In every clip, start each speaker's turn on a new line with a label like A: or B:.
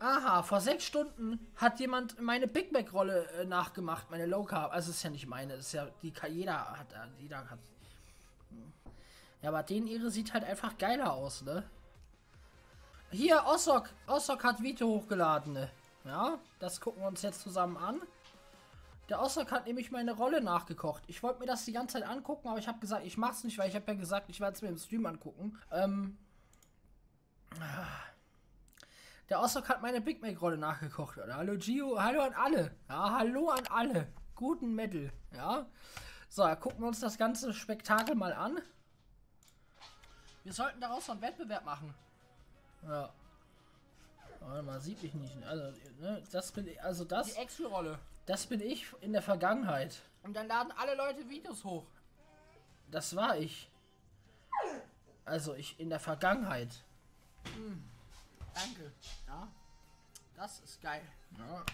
A: Aha, vor sechs Stunden hat jemand meine Big Mac Rolle äh, nachgemacht, meine Low Carb. Also ist ja nicht meine, ist ja die jeder hat, äh, jeder hat. Ja, aber den ihre sieht halt einfach geiler aus, ne? Hier, Osok. Osok hat Video hochgeladen, ne? Ja, das gucken wir uns jetzt zusammen an. Der Osok hat nämlich meine Rolle nachgekocht. Ich wollte mir das die ganze Zeit angucken, aber ich habe gesagt, ich mach's nicht, weil ich habe ja gesagt, ich werde es mir im Stream angucken. Ähm. Der Osok hat meine Big Mac Rolle nachgekocht. Oder? Hallo Gio, hallo an alle. Ja, hallo an alle. Guten Metal. Ja. So, gucken wir uns das ganze Spektakel mal an. Wir sollten daraus so einen Wettbewerb machen. Ja. Warte mal, sieht mich nicht. Also, ne, das bin ich, also das.
B: Die Excel-Rolle.
A: Das bin ich in der Vergangenheit.
B: Und dann laden alle Leute Videos hoch.
A: Das war ich. Also ich in der Vergangenheit.
B: Hm. Danke. Ja. Das ist geil.
A: Ja.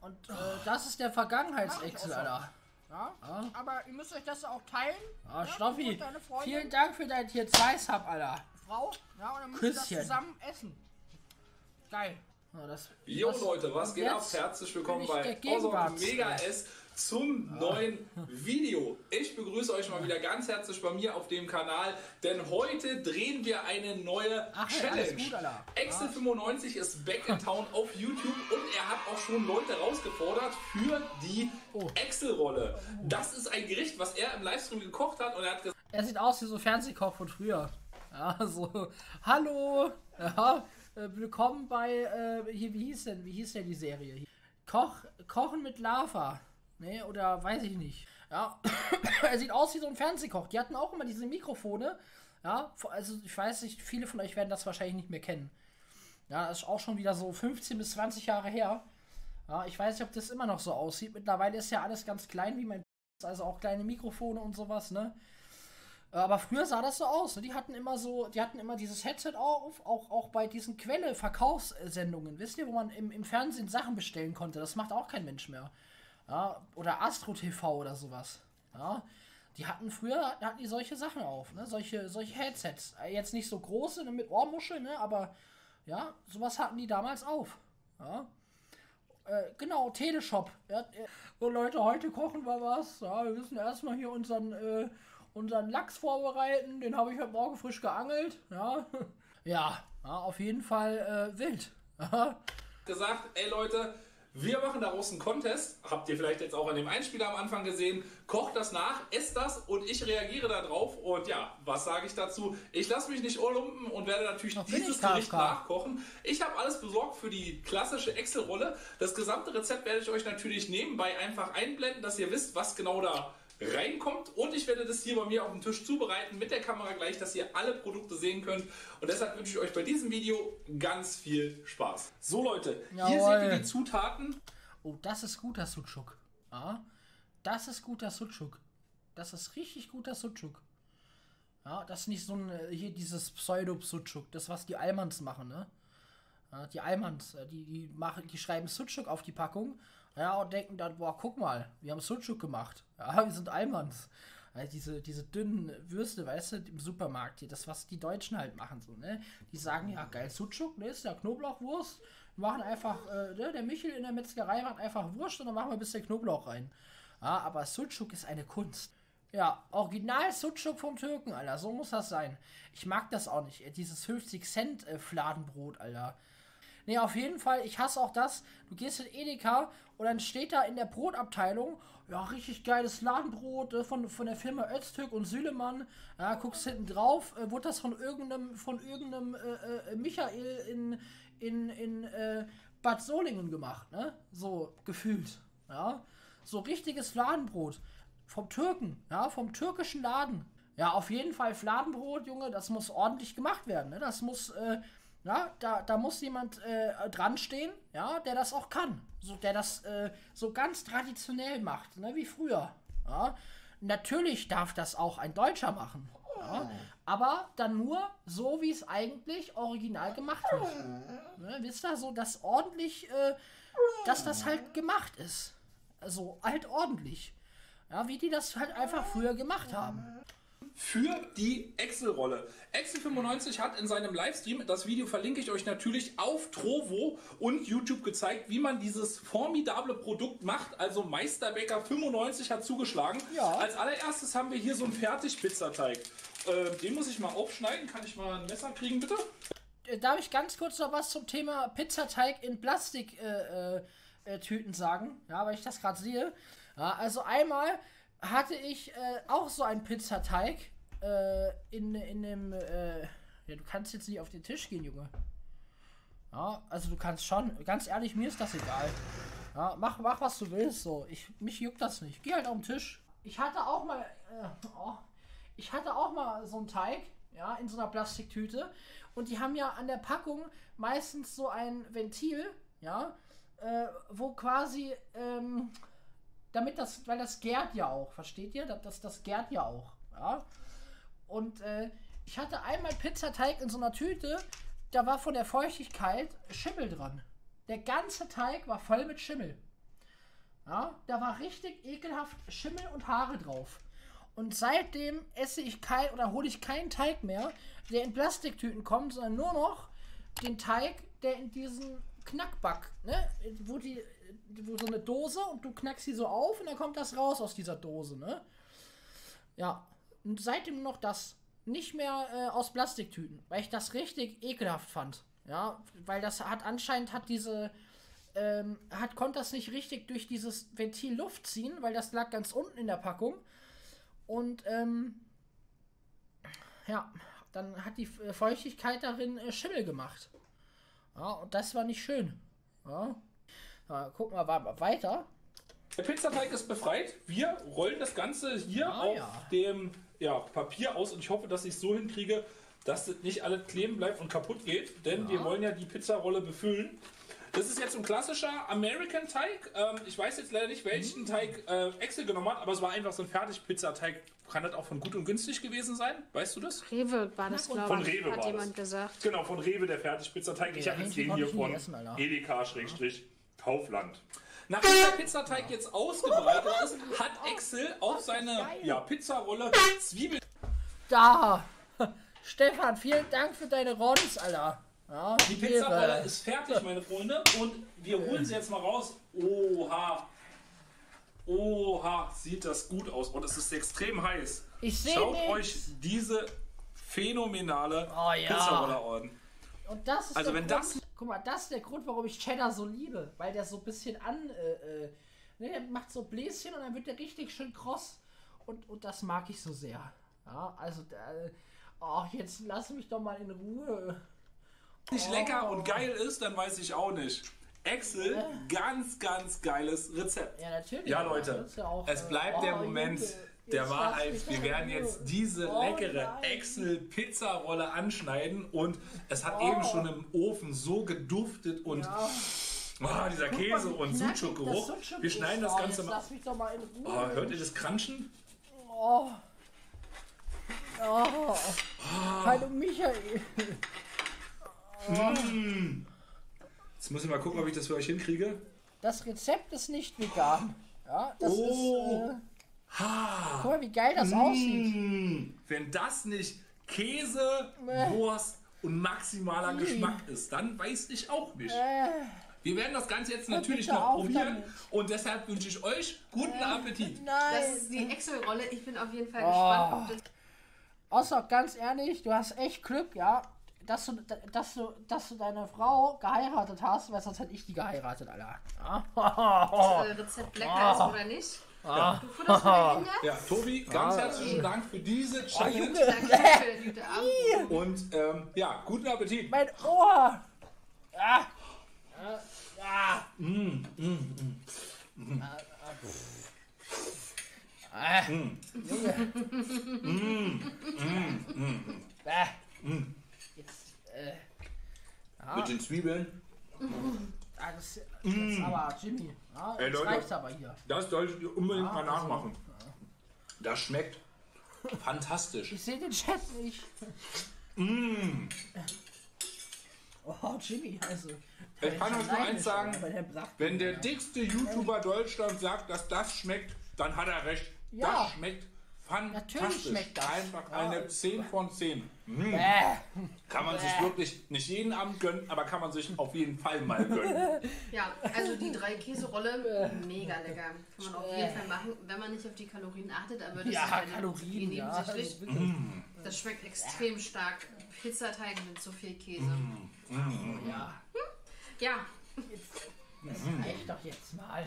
A: Und äh, das ist der Vergangenheits-Excel, Alter.
B: Ja? ja? Aber ihr müsst euch das auch teilen.
A: Ah, ja, Stoffi, vielen Dank für dein Tier 2 Sub, Alter.
B: Frau. Ja, und dann müsst ihr das zusammen essen. Geil.
C: Ja, das, jo das, Leute, was geht ab? Herzlich willkommen bei Osok Mega S zum neuen Video. Ich begrüße euch mal wieder ganz herzlich bei mir auf dem Kanal, denn heute drehen wir eine neue Ach, Challenge. Excel 95 ist back in town auf YouTube und er hat auch schon Leute rausgefordert für die oh. Excel-Rolle. Das ist ein Gericht, was er im Livestream gekocht hat und er hat gesagt,
A: er sieht aus wie so Fernsehkoch von früher. Ja, so, hallo, ja, äh, willkommen bei, äh, hier, wie hieß denn, wie hieß denn die Serie? Koch, Kochen mit Lava. Ne, oder weiß ich nicht. Ja, er sieht aus wie so ein Fernsehkoch. Die hatten auch immer diese Mikrofone. Ja, also ich weiß nicht, viele von euch werden das wahrscheinlich nicht mehr kennen. Ja, das ist auch schon wieder so 15 bis 20 Jahre her. Ja, ich weiß nicht, ob das immer noch so aussieht. Mittlerweile ist ja alles ganz klein wie mein also auch kleine Mikrofone und sowas, ne? Aber früher sah das so aus. Ne? Die hatten immer so, die hatten immer dieses Headset auf, auch, auch bei diesen Quelle-Verkaufssendungen, wisst ihr, wo man im, im Fernsehen Sachen bestellen konnte. Das macht auch kein Mensch mehr. Ja, oder Astro TV oder sowas. Ja, die hatten früher hatten die solche Sachen auf, ne? Solche, solche Headsets. Jetzt nicht so große ne, mit Ohrmuschel, ne? Aber ja, sowas hatten die damals auf. Ja. Äh, genau, Teleshop. Ja, so Leute, heute kochen wir was. Ja, wir müssen erstmal hier unseren äh, unseren Lachs vorbereiten. Den habe ich heute Morgen frisch geangelt. Ja, ja, ja auf jeden Fall äh, wild.
C: gesagt, ey Leute, wir machen daraus einen Contest. Habt ihr vielleicht jetzt auch an dem Einspieler am Anfang gesehen. Kocht das nach, esst das und ich reagiere darauf. Und ja, was sage ich dazu? Ich lasse mich nicht urlumpen und werde natürlich Noch dieses Gericht nachkochen. Ich habe alles besorgt für die klassische Excel-Rolle. Das gesamte Rezept werde ich euch natürlich nebenbei einfach einblenden, dass ihr wisst, was genau da reinkommt. Und ich werde das hier bei mir auf dem Tisch zubereiten mit der Kamera gleich, dass ihr alle Produkte sehen könnt. Und deshalb wünsche ich euch bei diesem Video ganz viel Spaß. So Leute, Jawohl. hier seht ihr die Zutaten.
A: Oh, das ist guter Sucuk. Ja, das ist guter Sucuk. Das ist richtig guter Sucuk. Ja, das ist nicht so ein, äh, hier dieses Pseudo-Sucuk, das was die Almans machen, ne? Ja, die Almans, äh, die, die, machen, die schreiben Sucuk auf die Packung ja, und denken dann, boah, guck mal, wir haben Sucuk gemacht. Ja, wir sind Almans. Also diese, diese dünnen Würste, weißt du, im Supermarkt hier, das, was die Deutschen halt machen, so, ne? Die sagen, ja, geil, Sucuk, ne, ist ja Knoblauchwurst. Wir machen einfach, äh, ne, der Michel in der Metzgerei macht einfach Wurst und dann machen wir ein bisschen Knoblauch rein. Ja, aber Sucuk ist eine Kunst. Ja, original Sucuk vom Türken, Alter. So muss das sein. Ich mag das auch nicht. Dieses 50 Cent äh, Fladenbrot, Alter. Nee, auf jeden Fall, ich hasse auch das. Du gehst in Edeka und dann steht da in der Brotabteilung, ja, richtig geiles Ladenbrot äh, von, von der Firma Öztürk und Sülemann. Ja, guckst hinten drauf, äh, wurde das von irgendeinem, von irgendeinem äh, äh, Michael in, in, in äh, Bad Solingen gemacht, ne? So gefühlt. Ja. So richtiges Fladenbrot. Vom Türken, ja, vom türkischen Laden. Ja, auf jeden Fall Fladenbrot, Junge, das muss ordentlich gemacht werden. Ne? Das muss, äh, ja, da, da muss jemand äh, dran stehen, ja, der das auch kann. So, der das äh, so ganz traditionell macht, ne, wie früher. Ja. Natürlich darf das auch ein Deutscher machen. Ja, aber dann nur so, wie es eigentlich original gemacht wird. Ne, wisst ihr, so, dass ordentlich, äh, dass das halt gemacht ist. Also halt ordentlich. Ja, wie die das halt einfach früher gemacht haben.
C: Für die Excel-Rolle. Excel95 hat in seinem Livestream, das Video verlinke ich euch natürlich auf Trovo und YouTube gezeigt, wie man dieses formidable Produkt macht. Also Meisterbäcker 95 hat zugeschlagen.
A: Ja.
C: Als allererstes haben wir hier so einen Fertig-Pizzateig. Äh, den muss ich mal aufschneiden. Kann ich mal ein Messer kriegen, bitte?
A: Äh, Darf ich ganz kurz noch was zum Thema Pizzateig in Plastiktüten äh, äh, Tüten sagen? Ja, weil ich das gerade sehe. Ja, also einmal hatte ich äh, auch so einen Pizzateig äh, in, in dem. Äh, ja, du kannst jetzt nicht auf den Tisch gehen, Junge. Ja, also du kannst schon. Ganz ehrlich, mir ist das egal. Ja, mach, mach was du willst. So, ich mich juckt das nicht. Geh halt auf den Tisch. Ich hatte auch mal. Äh, oh, ich hatte auch mal so einen Teig, ja, in so einer Plastiktüte. Und die haben ja an der Packung meistens so ein Ventil, ja, äh, wo quasi, ähm, damit das, weil das gärt ja auch, versteht ihr? Das, das, das gärt ja auch, ja. Und äh, ich hatte einmal Pizzateig in so einer Tüte, da war von der Feuchtigkeit Schimmel dran. Der ganze Teig war voll mit Schimmel. Ja, da war richtig ekelhaft Schimmel und Haare drauf. Und seitdem esse ich kein oder hole ich keinen Teig mehr, der in Plastiktüten kommt, sondern nur noch den Teig, der in diesen Knackback, ne, wo die, wo so eine Dose und du knackst sie so auf und dann kommt das raus aus dieser Dose, ne? Ja, und seitdem noch das, nicht mehr äh, aus Plastiktüten, weil ich das richtig ekelhaft fand, ja, weil das hat anscheinend hat diese ähm, hat konnte das nicht richtig durch dieses Ventil Luft ziehen, weil das lag ganz unten in der Packung. Und ähm, ja, dann hat die äh, Feuchtigkeit darin äh, Schimmel gemacht. Ja, und das war nicht schön. Ja. Ja gucken wir mal weiter.
C: Der Pizzateig ist befreit. Wir rollen das Ganze hier
A: Ah,
C: auf
A: ja.
C: dem ja, Papier aus und ich hoffe, dass ich es so hinkriege, dass das nicht alles kleben bleibt und kaputt geht, denn wir wollen ja die Pizzarolle befüllen. Das ist jetzt ein klassischer American Teig. Ähm, ich weiß jetzt leider nicht, welchen
A: Mm.
C: Teig äh, Excel genommen hat, aber es war einfach so ein Fertig-Pizzateig. Kann das auch von gut und günstig gewesen sein? Weißt du das?
D: Rewe war das,
C: Von
D: glaube ich,
C: Rewe
D: hat
C: war
D: jemand
C: das.
D: gesagt.
C: Genau, von Rewe, der Fertig-Pizzateig. Ich
A: Ja,
C: habe jetzt den hier
A: ich
C: von
A: essen, Alter.
C: Edeka-Kaufland. Nachdem der Pizzateig jetzt ausgebreitet ist, hat Excel auf seine ja, Pizzarolle Zwiebeln
A: Da! Stefan, vielen Dank für deine Rons, Alter. Ja,
C: Die Pizzarolle ist fertig, meine Freunde. Und wir holen sie jetzt mal raus. Oha. Oha, sieht das gut aus. Und es ist extrem heiß. Schaut
A: nichts.
C: euch diese phänomenale
A: Oh ja.
C: Pizzarolle an.
A: Und das ist
C: Also
A: der
C: wenn
A: Grund,
C: das-
A: Guck mal, das ist der Grund, warum ich Cheddar so liebe. Weil der so ein bisschen an. Äh, äh, ne, der macht so Bläschen und dann wird der richtig schön kross. Und, und das mag ich so sehr. Ja, also. Äh, oh, jetzt lass mich doch mal in Ruhe.
C: Nicht
A: Oh.
C: lecker und geil ist, dann weiß ich auch nicht. Excel, ganz, ganz geiles Rezept.
A: Ja, natürlich.
C: Ja, Leute,
A: ja auch,
C: es
A: äh,
C: bleibt
A: oh,
C: der Moment
A: Junge,
C: der Wahrheit.
A: mich
C: Wir werden jetzt diese
A: Oh
C: leckere
A: nein.
C: Excel-Pizzarolle anschneiden und es hat
A: Oh.
C: eben schon im Ofen so geduftet und
A: Ja.
C: oh, dieser
A: mal,
C: Käse
A: wie
C: und Sucuk-Geruch. Wir schneiden das
A: Oh,
C: Ganze mal.
A: Lass mich doch mal in
C: Oh,
A: Ruhe.
C: hört ihr das Crunchen?
A: Oh. Oh. Hallo Michael.
C: Jetzt muss ich mal gucken, ob ich das für euch hinkriege.
A: Das Rezept ist nicht vegan. Ja, das
C: Oh.
A: ist. Äh, guck mal, wie geil das aussieht.
C: Mm, wenn das nicht Käse,
A: Äh.
C: Wurst und maximaler
A: Ih.
C: Geschmack ist, dann weiß ich auch nicht.
A: Äh,
C: Wir werden das Ganze jetzt natürlich noch probieren
A: damit.
C: und deshalb wünsche ich euch guten Appetit.
D: Das
A: nein.
D: ist die Excel-Rolle. Ich bin auf jeden Fall
A: Oh.
D: gespannt. ob das-
A: Außer ganz ehrlich, du hast echt Glück, ja, dass du, dass du, dass du deine Frau geheiratet hast, weil sonst hätte ich die geheiratet, Alter. Ja.
D: äh, Rezept lecker ist oder nicht.
A: Ah.
D: Kinder?
C: Ja, Tobi, ganz herzlichen Dank für diese Challenge
D: Danke für
C: und ähm, ja, guten Appetit.
A: Mein Ohr. Ah. Ah. Ah. Ah. Junge. Ah. Jetzt, äh,
C: Mit den Zwiebeln.
A: ah, das, das aber, Jimmy. Ja,
C: Ey, Leute.
A: reicht's aber hier.
C: Das solltet ihr unbedingt mal
A: also-
C: nachmachen. Das schmeckt fantastisch.
A: Ich sehe den Chat nicht. Oh, Jimmy, also.
C: Ich kann euch nur eins sagen, Wenn der dickste YouTuber Deutschland sagt, dass das schmeckt, dann hat er recht.
A: Ja.
C: Das schmeckt fantastisch.
A: schmeckt das.
C: Einfach
A: Ja.
C: eine 10 von 10. Mm.
A: Äh,
C: Kann man sich wirklich nicht jeden Abend gönnen, aber kann man sich auf jeden Fall mal gönnen.
D: Ja, also die drei Käserolle, mega lecker. Kann man auf jeden Fall machen. Wenn man nicht auf die Kalorien achtet, dann würde ich
A: ja,
D: es bei den
A: Kalorien, ja. Das
D: nebensächlich.
A: ist wirklich-
D: Das schmeckt extrem stark. Pizzateig mit so viel Käse.
A: Ja,
D: Ja,
A: das reicht doch jetzt mal.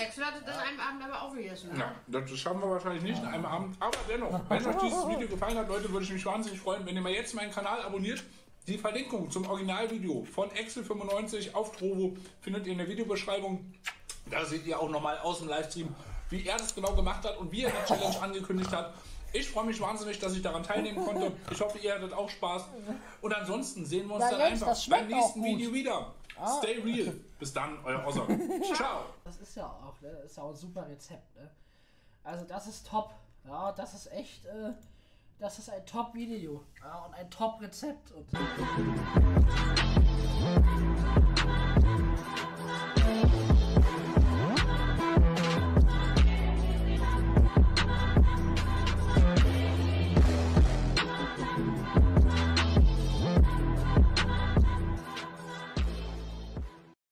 D: Axel hat es an einem Abend aber auch gegessen. Ne?
C: Ja, das schaffen wir wahrscheinlich nicht in einem Abend. Aber dennoch, wenn euch dieses Video gefallen hat, Leute, würde ich mich wahnsinnig freuen, wenn ihr mal jetzt meinen Kanal abonniert. Die Verlinkung zum Originalvideo von Excel95 auf Trovo findet ihr in der Videobeschreibung. Da seht ihr auch nochmal aus dem Livestream, wie er das genau gemacht hat und wie er die Challenge angekündigt hat. Ich freue mich wahnsinnig, dass ich daran teilnehmen konnte. Ich hoffe, ihr hattet auch Spaß. Und ansonsten sehen wir uns
A: Ja,
C: dann einfach
A: das
C: beim nächsten. Video wieder. Ah. Stay real. Bis dann, euer Osser. Ciao.
A: Das ist ja auch, ne? Ist auch ein super Rezept, ne? Also das ist top. Ja, das ist echt, äh, das ist ein Top-Video ja, und ein Top-Rezept.